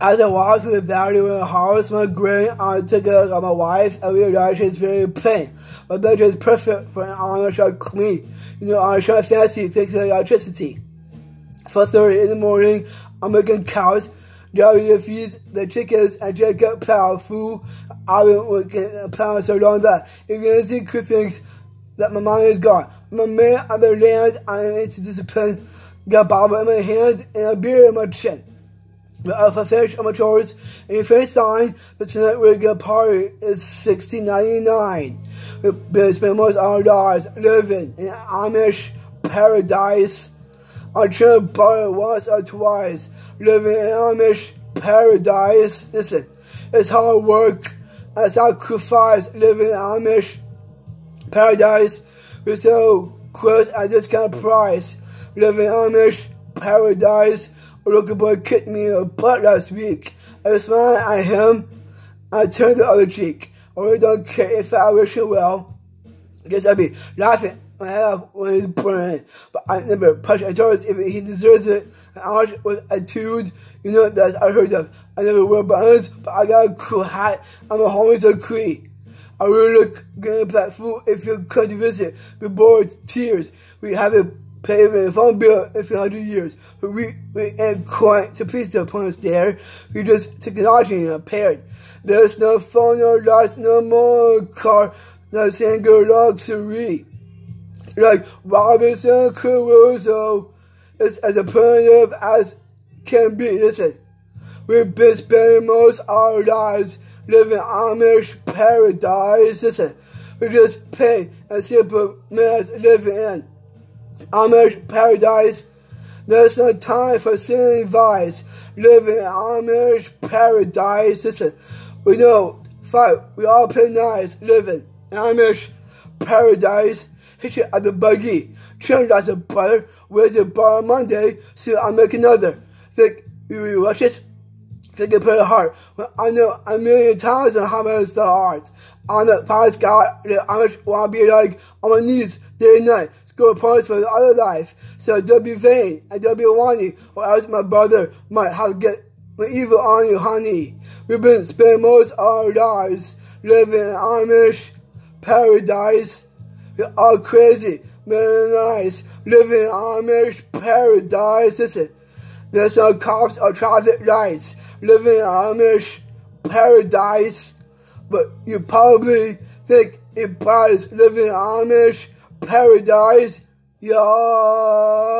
As I walked through the valley with a house, my grin, I took a look at my wife and realized she's very plain. My bedroom is perfect for an like queen. You know, are fancy fixing electricity. For 30 in the morning, I'm making cows, driving the the chickens, and up plow food. I've been working plow so long that if you see good things, that my mind is gone. I'm a man of the land, I am into discipline, got a Bible in my hand and a beer in my chin. The alpha fish chores, and first sign that tonight we're gonna party is sixteen ninety nine. Been spending most of our lives living in Amish paradise. I try to party once or twice, living in Amish paradise. Listen, it's hard work, and sacrifice living in Amish paradise. We're so close at this kind of price, living in Amish paradise. Look boy kicked me in the butt last week. I smiled at him. I turned the other cheek. I really don't care if I wish him well. Guess I'd be laughing my head off when he's burning. But I never punched I told if he deserves it. I was with. You know that's I heard of. I never wear buttons, but I got a cool hat. I'm a homeless a Cree. I really look good at food if you come to visit. Bored tears. We have it paving phone bill in 100 years. But we, we ain't quite to please the opponents there. We just technology and impaired. There's no phone, no lights, no more car, no single luxury. Like Robinson Crusoe is as primitive as can be. Listen, we've been spending most our lives living Amish paradise. Listen, we just pay a simple man's living in. Amish paradise. There's no time for sin vice. Living in Amish paradise. Listen, we know, fight, we all play nice. Living in Amish paradise. Hit you at the buggy. Trim like a butter. Where's the bar on Monday? So I'll make another. Think you watch this? Think it put a heart. I know a million times on how much the heart. On the past God, I much want to be like on my knees day and night go points for the other life. So don't be vain and don't be whiny, or else my brother might have to get my evil on you, honey. We've been spending most of our lives living in Amish paradise. We're all crazy, men nice, living in Amish paradise. Listen, there's no cops or traffic lights, living in Amish paradise. But you probably think it applies living in Amish paradise. Yeah.